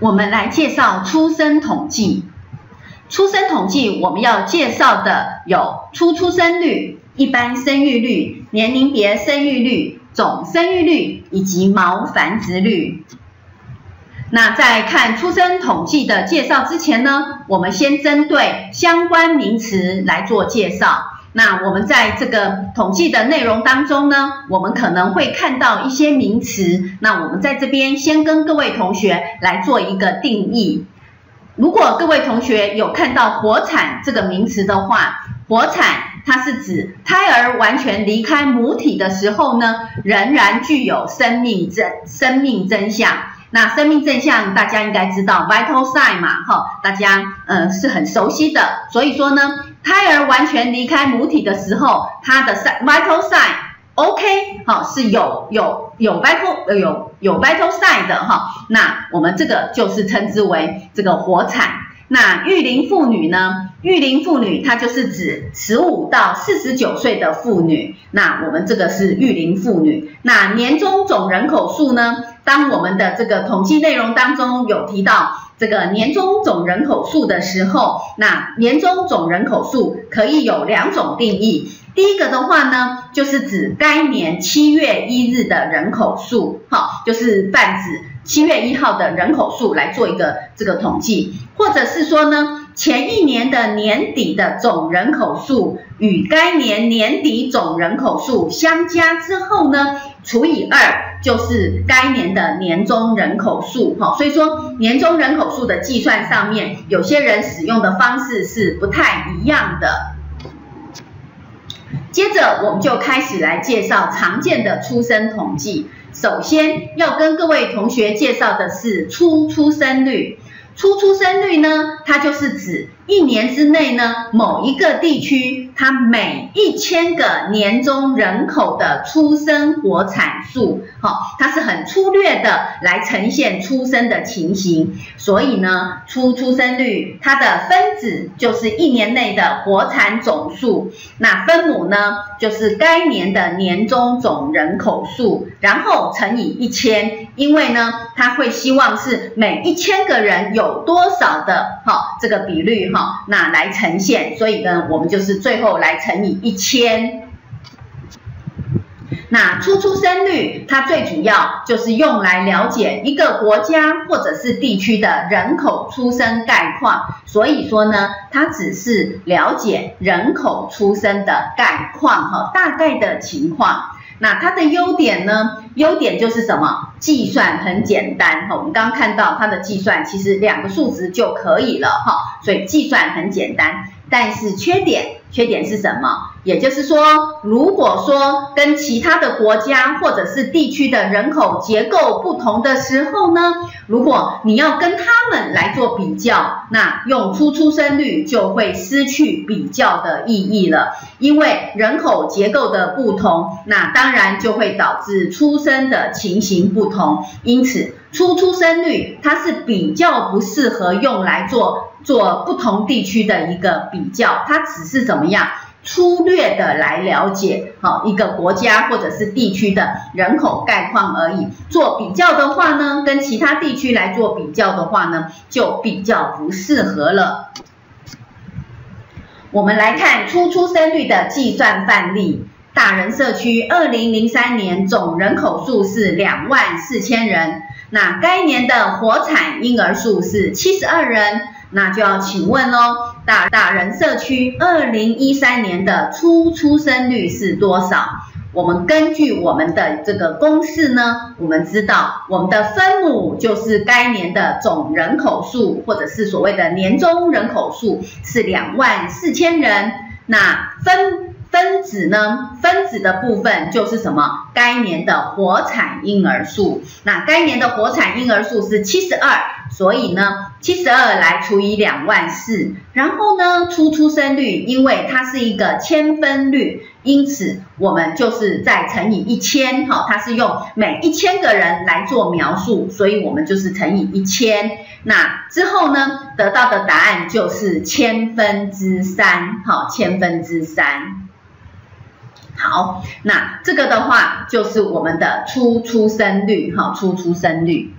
我们来介绍出生统计。出生统计我们要介绍的有初出生率、一般生育率、年龄别生育率、总生育率以及毛繁殖率。那在看出生统计的介绍之前呢，我们先针对相关名词来做介绍。那我们在这个统计的内容当中呢，我们可能会看到一些名词。那我们在这边先跟各位同学来做一个定义。如果各位同学有看到“活产”这个名词的话，“活产”它是指胎儿完全离开母体的时候呢，仍然具有生命真生命真相。那生命真相大家应该知道，vital sign 嘛，哈，大家呃是很熟悉的。所以说呢，胎儿完全离开母体的时候，它的 vital sign OK，好是有有有 vital 有有 vital sign 的哈。那我们这个就是称之为这个活产。那育龄妇女呢？育龄妇女它就是指十五到四十九岁的妇女。那我们这个是育龄妇女。那年终总人口数呢？当我们的这个统计内容当中有提到这个年终总人口数的时候，那年终总人口数可以有两种定义。第一个的话呢，就是指该年七月一日的人口数，哈，就是泛指七月一号的人口数来做一个这个统计，或者是说呢，前一年的年底的总人口数与该年年底总人口数相加之后呢，除以二，就是该年的年终人口数，哈，所以说年终人口数的计算上面，有些人使用的方式是不太一样的。接着，我们就开始来介绍常见的出生统计。首先要跟各位同学介绍的是初出生率。初出生率呢，它就是指一年之内呢，某一个地区它每一千个年中人口的出生活产数，好，它是很粗略的来呈现出生的情形。所以呢，出出生率它的分子就是一年内的活产总数，那分母呢就是该年的年中总人口数，然后乘以一千，因为呢，它会希望是每一千个人有多少的哈这个比率哈，那来呈现，所以呢，我们就是最后来乘以一千。那初出生率，它最主要就是用来了解一个国家或者是地区的人口出生概况，所以说呢，它只是了解人口出生的概况哈，大概的情况。那它的优点呢？优点就是什么？计算很简单哈。我们刚刚看到它的计算，其实两个数值就可以了哈，所以计算很简单。但是缺点，缺点是什么？也就是说，如果说跟其他的国家或者是地区的人口结构不同的时候呢，如果你要跟他们来做比较，那用出出生率就会失去比较的意义了，因为人口结构的不同，那当然就会导致出生的情形不同，因此初出生率它是比较不适合用来做做不同地区的一个比较，它只是怎么样？粗略的来了解，好一个国家或者是地区的人口概况而已。做比较的话呢，跟其他地区来做比较的话呢，就比较不适合了。我们来看初出生率的计算范例。大人社区二零零三年总人口数是两万四千人，那该年的活产婴儿数是七十二人。那就要请问喽，大大人社区二零一三年的初出生率是多少？我们根据我们的这个公式呢，我们知道我们的分母就是该年的总人口数，或者是所谓的年终人口数是两万四千人。那分子呢？分子的部分就是什么？该年的活产婴儿数。那该年的活产婴儿数是七十二。所以呢，七十二来除以两万四，然后呢，出出生率，因为它是一个千分率，因此我们就是再乘以一千，好，它是用每一千个人来做描述，所以我们就是乘以一千。那之后呢，得到的答案就是千分之三，好，千分之三。好，那这个的话就是我们的初出生率，哈，初出生率。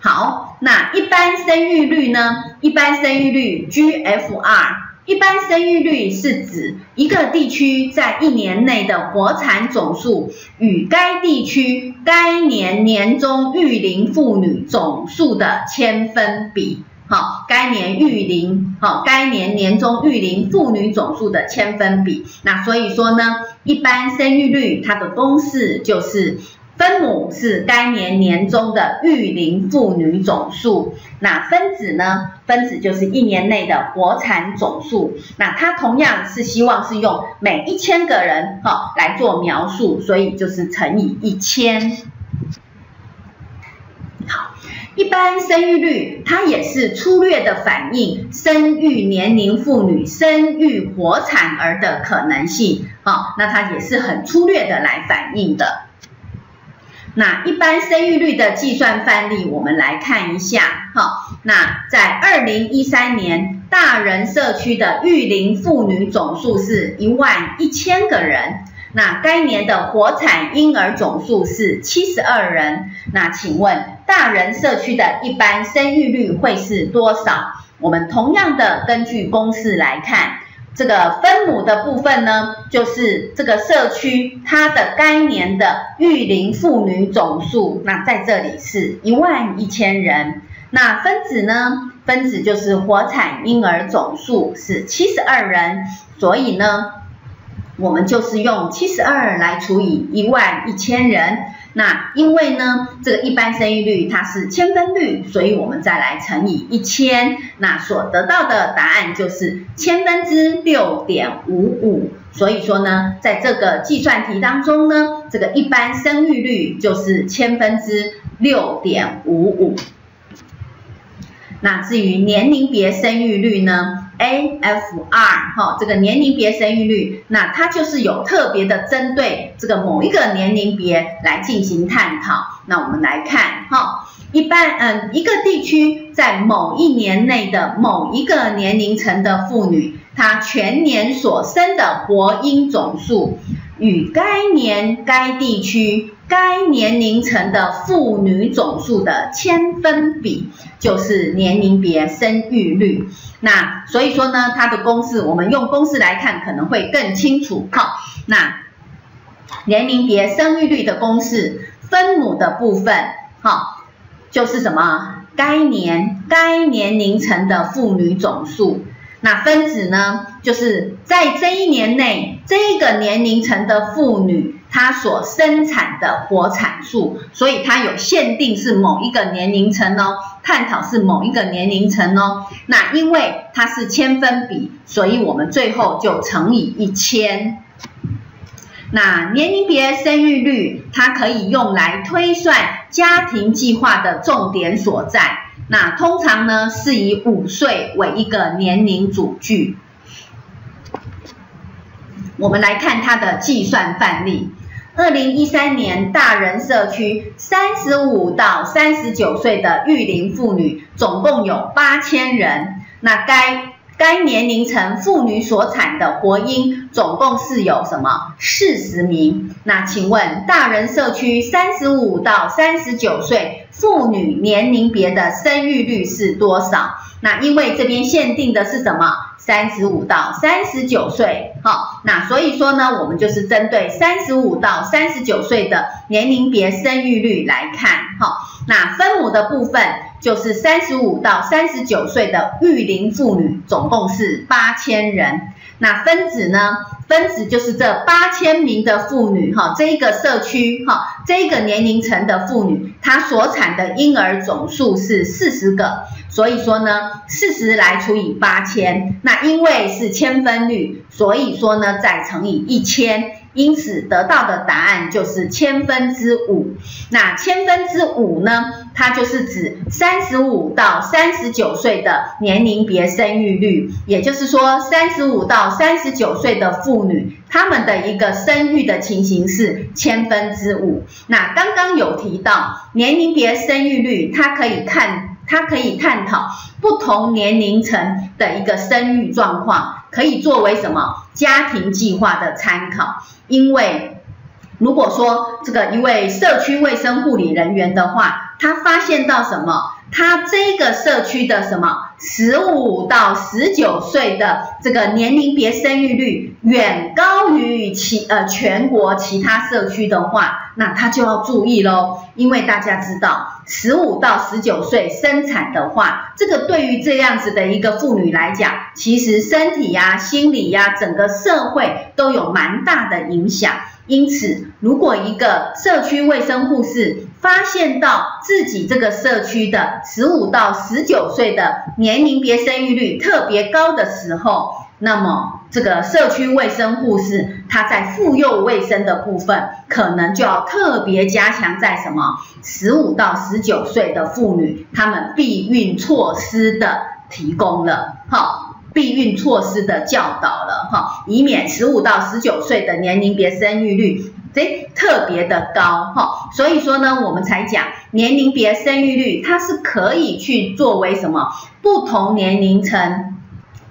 好，那一般生育率呢？一般生育率 GFR，一般生育率是指一个地区在一年内的活产总数与该地区该年年中育龄妇女总数的千分比。好，该年育龄，好，该年年中育龄妇女总数的千分比。那所以说呢，一般生育率它的公式就是分母是该年年中的育龄妇女总数，那分子呢，分子就是一年内的活产总数。那它同样是希望是用每一千个人，哈，来做描述，所以就是乘以一千。一般生育率，它也是粗略的反映生育年龄妇女生育活产儿的可能性，好，那它也是很粗略的来反映的。那一般生育率的计算范例，我们来看一下，好，那在二零一三年，大人社区的育龄妇女总数是一万一千个人。那该年的活产婴儿总数是七十二人，那请问大人社区的一般生育率会是多少？我们同样的根据公式来看，这个分母的部分呢，就是这个社区它的该年的育龄妇女总数，那在这里是一万一千人。那分子呢？分子就是活产婴儿总数是七十二人，所以呢。我们就是用七十二来除以一万一千人，那因为呢，这个一般生育率它是千分率，所以我们再来乘以一千，那所得到的答案就是千分之六点五五。所以说呢，在这个计算题当中呢，这个一般生育率就是千分之六点五五。那至于年龄别生育率呢？AFR 哈，这个年龄别生育率，那它就是有特别的针对这个某一个年龄别来进行探讨。那我们来看哈，一般嗯，一个地区在某一年内的某一个年龄层的妇女，她全年所生的活婴总数，与该年该地区。该年龄层的妇女总数的千分比就是年龄别生育率。那所以说呢，它的公式我们用公式来看可能会更清楚。好，那年龄别生育率的公式，分母的部分，好，就是什么？该年该年龄层的妇女总数。那分子呢，就是在这一年内这个年龄层的妇女。它所生产的活产数，所以它有限定是某一个年龄层哦，探讨是某一个年龄层哦。那因为它是千分比，所以我们最后就乘以一千。那年龄别生育率，它可以用来推算家庭计划的重点所在。那通常呢是以五岁为一个年龄主句。我们来看它的计算范例。二零一三年大人社区三十五到三十九岁的育龄妇女总共有八千人，那该该年龄层妇女所产的活婴总共是有什么四十名？那请问大人社区三十五到三十九岁妇女年龄别的生育率是多少？那因为这边限定的是什么？三十五到三十九岁，好，那所以说呢，我们就是针对三十五到三十九岁的年龄别生育率来看，好，那分母的部分就是三十五到三十九岁的育龄妇女总共是八千人，那分子呢？分子就是这八千名的妇女，哈，这一个社区，哈，这一个年龄层的妇女，她所产的婴儿总数是四十个，所以说呢，四十来除以八千，那因为是千分率，所以说呢，再乘以一千。因此得到的答案就是千分之五。那千分之五呢？它就是指三十五到三十九岁的年龄别生育率，也就是说，三十五到三十九岁的妇女，她们的一个生育的情形是千分之五。那刚刚有提到年龄别生育率，它可以看，它可以探讨不同年龄层的一个生育状况，可以作为什么家庭计划的参考。因为如果说这个一位社区卫生护理人员的话，他发现到什么？他这个社区的什么十五到十九岁的这个年龄别生育率远高于其呃全国其他社区的话，那他就要注意喽。因为大家知道，十五到十九岁生产的话，这个对于这样子的一个妇女来讲，其实身体呀、心理呀、整个社会都有蛮大的影响。因此，如果一个社区卫生护士发现到自己这个社区的十五到十九岁的年龄别生育率特别高的时候，那么这个社区卫生护士他在妇幼卫生的部分，可能就要特别加强在什么十五到十九岁的妇女她们避孕措施的提供了，哈。避孕措施的教导了哈，以免十五到十九岁的年龄别生育率这特别的高哈，所以说呢，我们才讲年龄别生育率它是可以去作为什么不同年龄层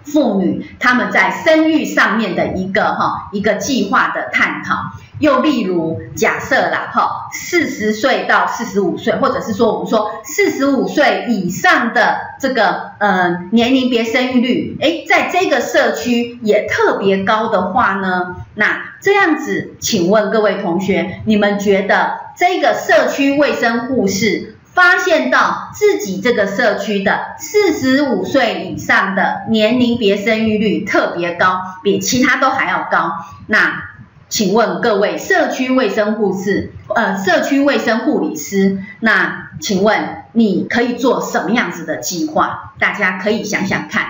妇女他们在生育上面的一个哈一个计划的探讨。又例如，假设啦，哈，四十岁到四十五岁，或者是说我们说四十五岁以上的这个呃年龄别生育率，哎，在这个社区也特别高的话呢，那这样子，请问各位同学，你们觉得这个社区卫生护士发现到自己这个社区的四十五岁以上的年龄别生育率特别高，比其他都还要高，那？请问各位社区卫生护士，呃，社区卫生护理师，那请问你可以做什么样子的计划？大家可以想想看，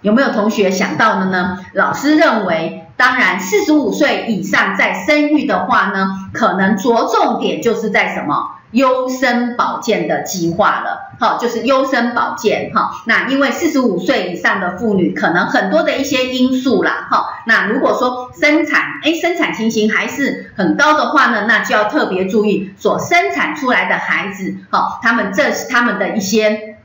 有没有同学想到了呢？老师认为，当然四十五岁以上在生育的话呢，可能着重点就是在什么？优生保健的计划了，好，就是优生保健哈。那因为四十五岁以上的妇女，可能很多的一些因素啦，哈。那如果说生产，哎，生产情形还是很高的话呢，那就要特别注意所生产出来的孩子，哈，他们这是他们的一些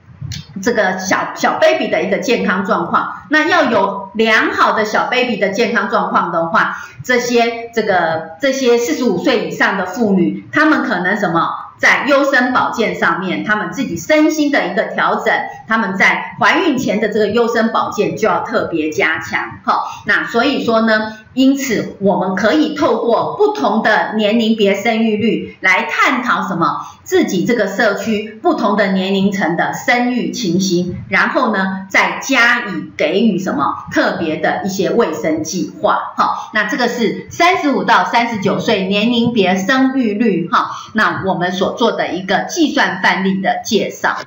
这个小小 baby 的一个健康状况。那要有良好的小 baby 的健康状况的话，这些这个这些四十五岁以上的妇女，她们可能什么？在优生保健上面，他们自己身心的一个调整，他们在怀孕前的这个优生保健就要特别加强，哈。那所以说呢，因此我们可以透过不同的年龄别生育率来探讨什么自己这个社区不同的年龄层的生育情情形，然后呢再加以给予什么特别的一些卫生计划，哈。那这个是三十五到三十九岁年龄别生育率，哈。那我们所做的一个计算范例的介绍。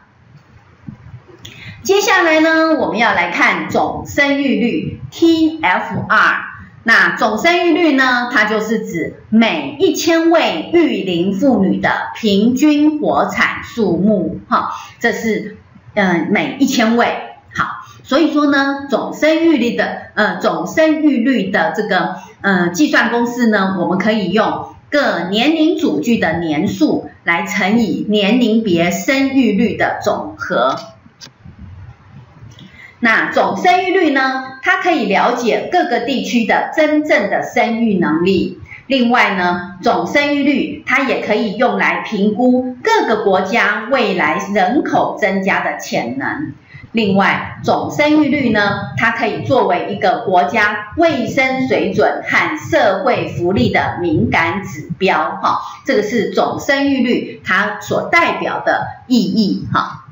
接下来呢，我们要来看总生育率 TFR。那总生育率呢，它就是指每一千位育龄妇女的平均活产数目。哈，这是嗯每一千位。好，所以说呢，总生育率的呃总生育率的这个呃计算公式呢，我们可以用。各年龄组句的年数来乘以年龄别生育率的总和。那总生育率呢？它可以了解各个地区的真正的生育能力。另外呢，总生育率它也可以用来评估各个国家未来人口增加的潜能。另外，总生育率呢，它可以作为一个国家卫生水准和社会福利的敏感指标，哈，这个是总生育率它所代表的意义，哈。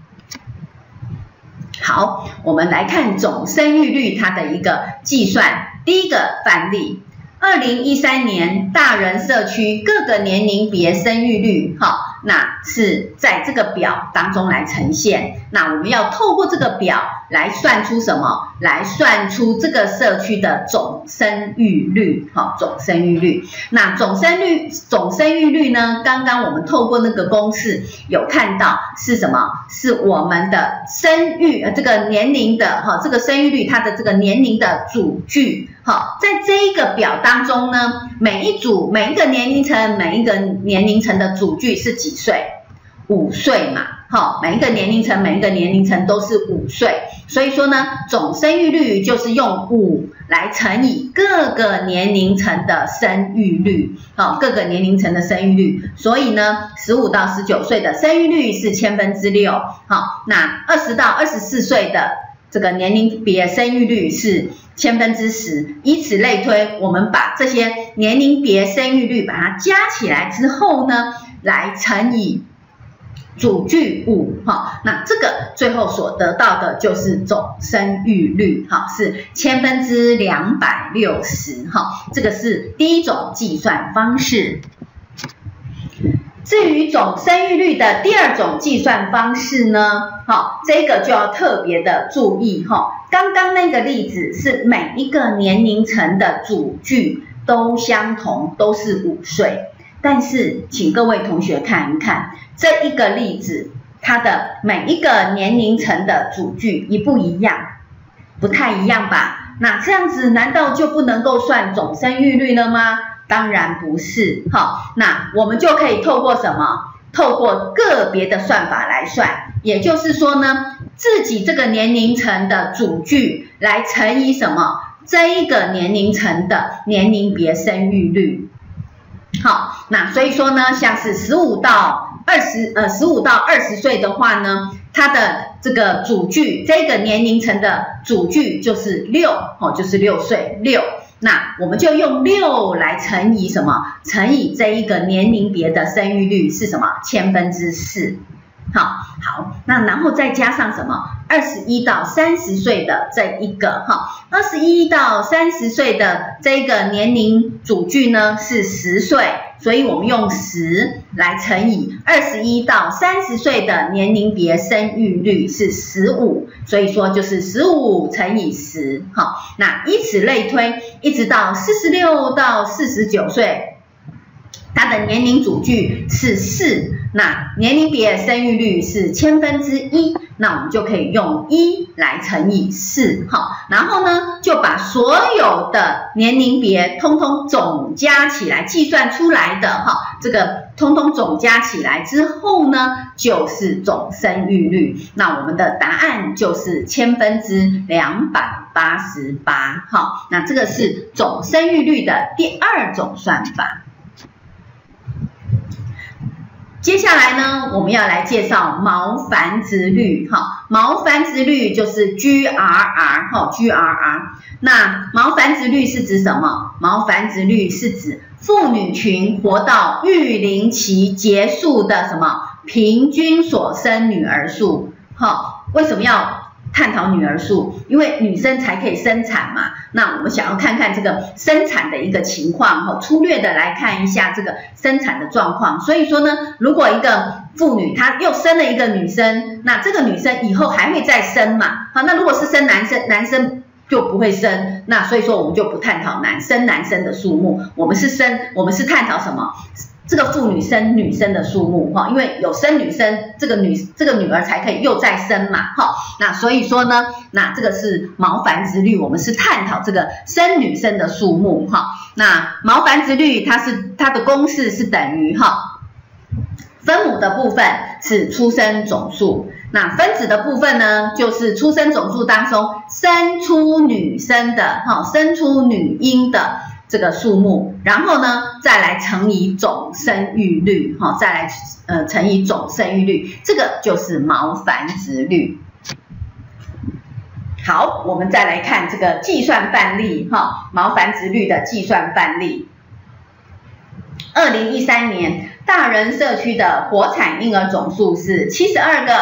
好，我们来看总生育率它的一个计算，第一个范例。二零一三年大人社区各个年龄别生育率，哈，那是在这个表当中来呈现。那我们要透过这个表来算出什么？来算出这个社区的总生育率，哈，总生育率。那总生率总生育率呢？刚刚我们透过那个公式有看到是什么？是我们的生育这个年龄的哈，这个生育率它的这个年龄的主句。好，在这一个表当中呢，每一组每一个年龄层，每一个年龄层的主句是几岁？五岁嘛，好，每一个年龄层每一个年龄层都是五岁，所以说呢，总生育率就是用五来乘以各个年龄层的生育率，好，各个年龄层的生育率。所以呢，十五到十九岁的生育率是千分之六，好，那二十到二十四岁的这个年龄别生育率是千分之十，以此类推，我们把这些年龄别生育率把它加起来之后呢，来乘以。主句五，哈，那这个最后所得到的就是总生育率，哈，是千分之两百六十，哈，这个是第一种计算方式。至于总生育率的第二种计算方式呢，好，这个就要特别的注意，哈，刚刚那个例子是每一个年龄层的主句都相同，都是五岁。但是，请各位同学看一看这一个例子，它的每一个年龄层的主句一不一样？不太一样吧？那这样子难道就不能够算总生育率了吗？当然不是，好，那我们就可以透过什么？透过个别的算法来算，也就是说呢，自己这个年龄层的主句来乘以什么？这一个年龄层的年龄别生育率。好，那所以说呢，像是十五到二十，呃，十五到二十岁的话呢，它的这个主句，这个年龄层的主句就是六，哦，就是六岁六，那我们就用六来乘以什么？乘以这一个年龄别的生育率是什么？千分之四。好好，那然后再加上什么？二十一到三十岁的这一个哈，二十一到三十岁的这个年龄主距呢是十岁，所以我们用十来乘以二十一到三十岁的年龄别生育率是十五，所以说就是十五乘以十，哈，那以此类推，一直到四十六到四十九岁。它的年龄组距是四，那年龄别生育率是千分之一，那我们就可以用一来乘以四，哈，然后呢就把所有的年龄别通通总加起来计算出来的，哈，这个通通总加起来之后呢，就是总生育率，那我们的答案就是千分之两百八十八，哈，那这个是总生育率的第二种算法。接下来呢，我们要来介绍毛繁殖率，哈，毛繁殖率就是 GRR，哈，GRR。那毛繁殖率是指什么？毛繁殖率是指妇女群活到育龄期结束的什么平均所生女儿数，哈，为什么要？探讨女儿数，因为女生才可以生产嘛。那我们想要看看这个生产的一个情况，哈，粗略的来看一下这个生产的状况。所以说呢，如果一个妇女她又生了一个女生，那这个女生以后还会再生嘛？好，那如果是生男生，男生就不会生。那所以说我们就不探讨男生男生的数目，我们是生，我们是探讨什么？这个妇女生女生的数目哈，因为有生女生，这个女这个女儿才可以又再生嘛哈。那所以说呢，那这个是毛繁殖率，我们是探讨这个生女生的数目哈。那毛繁殖率它是它的公式是等于哈，分母的部分是出生总数，那分子的部分呢就是出生总数当中生出女生的哈，生出女婴的。这个数目，然后呢，再来乘以总生育率，哈，再来呃乘以总生育率，这个就是毛繁殖率。好，我们再来看这个计算范例，哈，毛繁殖率的计算范例。二零一三年，大人社区的活产婴儿总数是七十二个，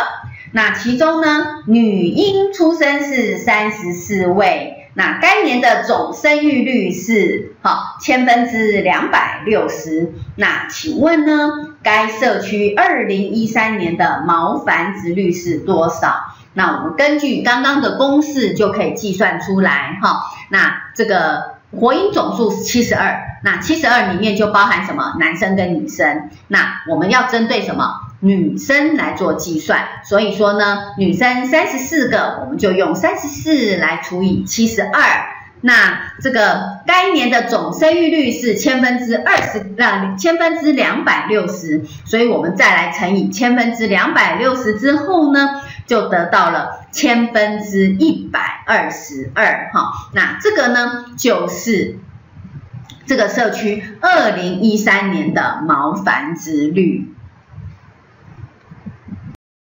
那其中呢，女婴出生是三十四位。那该年的总生育率是好千分之两百六十。那请问呢，该社区二零一三年的毛繁殖率是多少？那我们根据刚刚的公式就可以计算出来哈。那这个活婴总数是七十二，那七十二里面就包含什么？男生跟女生。那我们要针对什么？女生来做计算，所以说呢，女生三十四个，我们就用三十四来除以七十二。那这个该年的总生育率是千分之二十，呃，千分之两百六十，所以我们再来乘以千分之两百六十之后呢，就得到了千分之一百二十二哈。那这个呢，就是这个社区二零一三年的毛繁殖率。